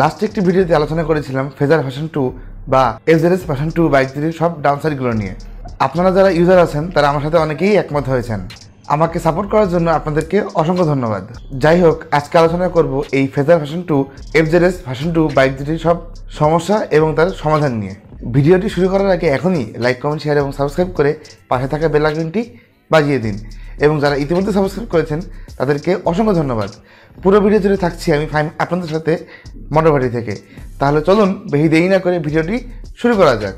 Last একটি ভিডিওতে আলোচনা করেছিলাম ফেজার ফ্যাশন টু বা এসএস ভার্সন টু বাইক দুটির সব ডাউনসাইডগুলো নিয়ে। আপনারা যারা ইউজার আছেন, তারা আমার সাথে অনেকেই একমত হয়েছেন। আমাকে সাপোর্ট করার জন্য আপনাদেরকে অসংখ্য ধন্যবাদ। যাই হোক, আজকে আলোচনা করব এই Fazer version two FZS version two bike দুটির সব সমস্যা এবং তার সমাধান নিয়ে। ভিডিওটি শুরু করার আগে এখনই লাইক কমেন্ট শেয়ার এবং সাবস্ক্রাইব করে পাশে থাকা বেল আইকনটি বাজিয়ে দিন। এবং যারা ইতিমধ্যে সাবস্ক্রাইব করেছেন, তাদেরকে অসংখ্য ধন্যবাদ। পুরো ভিডিও জুড়ে থাকছি আমি ফাইম আপনাদের সাথে মোটরবাড়ি থেকে। তাহলে চলুন বেহি দেরি না করে ভিডিওটি শুরু করা যাক।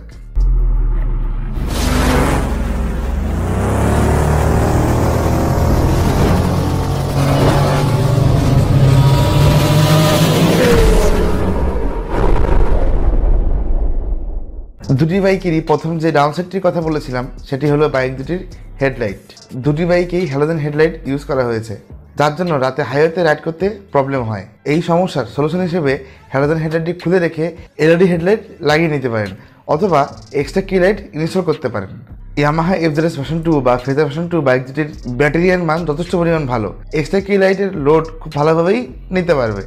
দুটি বাইকেরই প্রথম যে ডাউনসাইডটির কথা বলেছিলাম, সেটি হলো বাইক দুটির হেডলাইট। দুটি বাইকেই হ্যালোজেন হেডলাইট ইউজ করা হয়েছে, যার জন্য রাতে হাইওয়েতে রাইড করতে প্রবলেম হয়। এই সমস্যার সলিউশন হিসেবে হ্যালোজেন হেডলাইটটি খুলে রেখে এলইডি হেডলাইট লাগিয়ে নিতে পারেন, অথবা এক্সট্রা কি লাইট ইনস্টল করতে পারেন। ইয়ামাহা এফজেডএস ভার্সন টু বা ফেজার ভার্সন টু বাইক দুটির ব্যাটারিয়ার মান যথেষ্ট পরিমাণ ভালো। এক্সট্রা কি লাইটের লোড খুব ভালোভাবেই নিতে পারবে।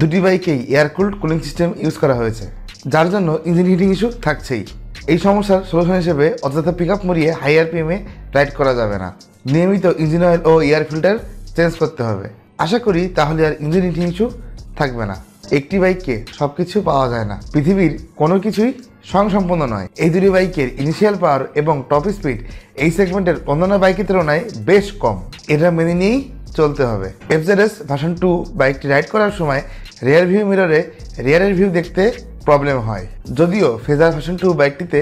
দুটি বাইকেই air cooled cooling system use করা হয়েছে। যার জন্য ইঞ্জিন হিটিং ইস্যু থাকছেই। এই সমস্যার সলিউশন হিসেবে অযথা পিক আপ মরিয়ে হাই আরপিএমে রাইড করা যাবে না। নিয়মিত ইঞ্জিন অয়েল ও এয়ার ফিল্টার চেঞ্জ করতে হবে। আশা করি তাহলে আর ইঞ্জিন হিটিং ইস্যু থাকবে না। একটি বাইককে সব কিছু পাওয়া যায় না। পৃথিবীর কোনো কিছুই স্বয়ংসম্পন্ন নয়। এই দুটি বাইকের ইনিশিয়াল পাওয়ার এবং টপ স্পিড এই সেগমেন্টের অন্যান্য বাইকের তুলনায় বেশ কম। এটা মেনে নিয়েই চলতে হবে। এফজেডএস ভার্সন টু বাইকটি রাইড করার সময় রিয়ার ভিউ মিররে রিয়ারের ভিউ দেখতে প্রবলেম হয়। যদিও ফেজার ফ্যাশন টু বাইকটিতে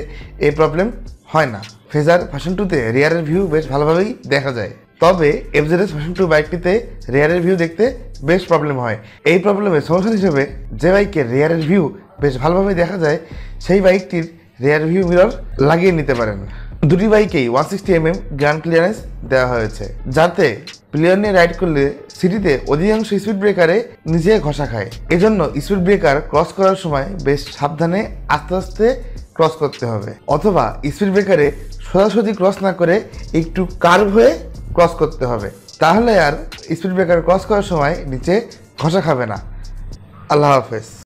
এই প্রবলেম হয় না। ফেজার ফ্যাশন টুতে রেয়ারের ভিউ বেশ ভালোভাবেই দেখা যায়। তবে এফজেডএস ফ্যাশন টু বাইকটিতে রেয়ারের ভিউ দেখতে বেশ প্রবলেম হয়। এই প্রবলেমের সমস্যা হিসেবে যে বাইকের রেয়ারের ভিউ বেশ ভালোভাবে দেখা যায়, সেই বাইকটির রেয়ার ভিউ মিরর লাগিয়ে নিতে পারেন। দুটি বাইকেই one sixty M M ground clearance দেওয়া হয়েছে, যাতে প্লেয়ার নিয়ে রাইড করলে সিটিতে অধিকাংশ স্পিড ব্রেকারে নিজে ঘষা খায়। এজন্য স্পিড ব্রেকার ক্রস করার সময় বেশ সাবধানে আস্তে আস্তে ক্রস করতে হবে, অথবা স্পিড ব্রেকারে সোজাসুজি ক্রস না করে একটু কার্ভ হয়ে ক্রস করতে হবে। তাহলে আর স্পিড ব্রেকার ক্রস করার সময় নিচে ঘষা খাবে না। আল্লাহ হাফেজ।